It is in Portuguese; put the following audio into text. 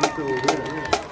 muito né?